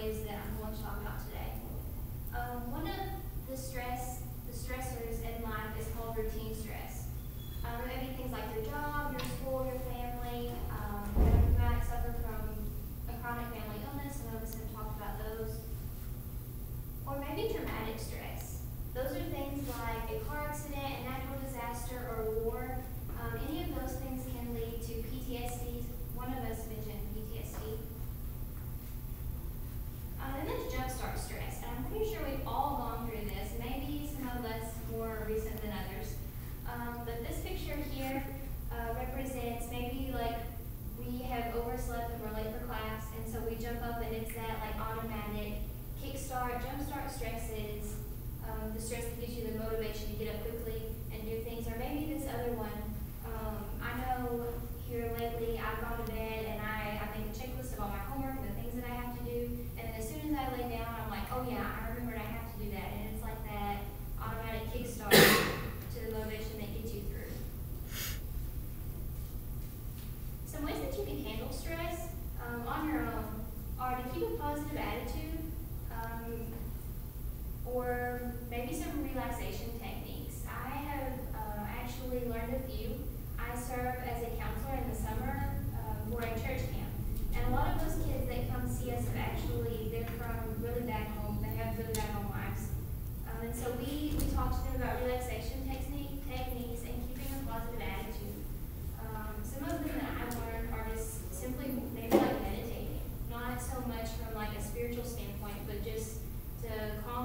ways that I'm going to talk about today. Um, one of the stress, the stressors in life is called routine stress. Um, it may be things like your job, your school, your family I'm pretty sure we've all gone through this. Maybe some of us more recent than others. Um, but this picture here uh, represents maybe like we have overslept and we're late for class, and so we jump up and it's that like automatic kickstart, jumpstart stresses, um, the stress that gives you the motivation to get up quickly and do things, or maybe this other one. Um, I know here lately I've gone to bed and I, I make a checklist of all my homework and the things that I have to do, and then as soon as I lay down, I'm like, oh yeah, I remembered I have to do that, and it's like that automatic kickstart to the motivation that gets you through. Some ways that you can handle stress um, on your own are to keep a positive attitude, um, or maybe some relaxation techniques. I have uh, actually learned a few. I serve as a counselor in the summer uh, for a church camp, and a lot of those kids that come see us have actually they're from really bad homes. They have really bad home lives, um, and so we we talk to them about relaxation technique techniques and keeping a positive attitude. Um, some of them that I learned are just simply maybe like meditating, not so much from like a spiritual standpoint, but just to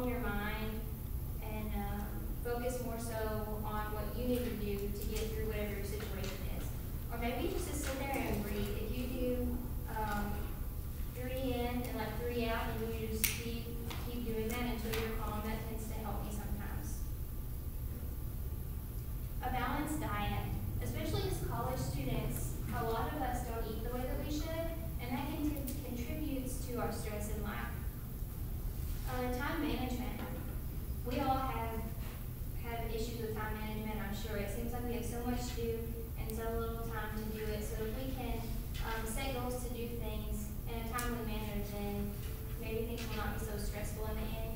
your mind and um, focus more so on what you need to do to get through whatever your situation is. Or maybe just to sit there and breathe. If you do um, three in and like three out, and you just keep keep doing that until you're calm, that tends to help me sometimes a balanced diet, especially as college students, a lot of us don't eat the way that we should, and that can contributes to our stress in life. Uh, time management. We all have have issues with time management, I'm sure. It seems like we have so much to do and so a little time to do it. So if we can um, set goals to do things in a timely manner, then maybe things will not be so stressful in the end.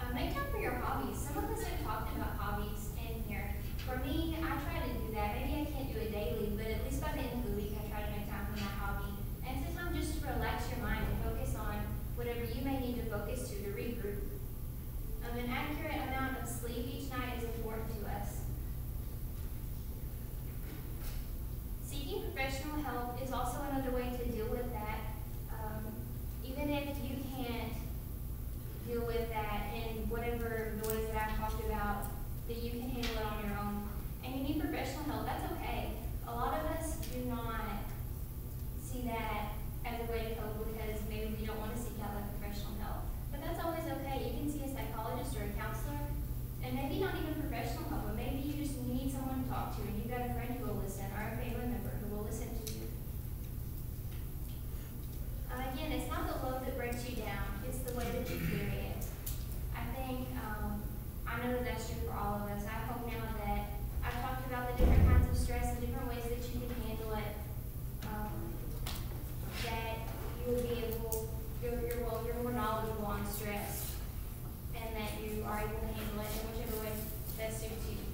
Uh, make time for your hobbies. Some of us have talked about hobbies in here. For me, I try to do that. Maybe I can't do it daily, but at least by the end of the week, I try to make time for my hobby. And it's a time just to relax your mind and focus on whatever you may need to focus to to regroup. Um, an accurate amount of sleep each night is important to us. Seeking professional help is also another way to deal with that. Um, even if you can't deal with that in whatever ways that I've talked about, that you can handle it on your own. And you need professional help, that's okay. A lot of us do not see that as a way to cope because maybe we don't want to seek out that professional help. But that's always okay. You can see a psychologist or a counselor, and maybe not even professional help, but maybe you just need someone to talk to, and you've got a friend who will listen, or a family member who will listen to you. Uh, again, it's not breaks you down, it's the way that you carry it. I think, um, I know that that's true for all of us. I hope now that I've talked about the different kinds of stress and different ways that you can handle it, um, that you will be able, you're, you're, well, you're more knowledgeable on stress, and that you are able to handle it in whichever way best suits you.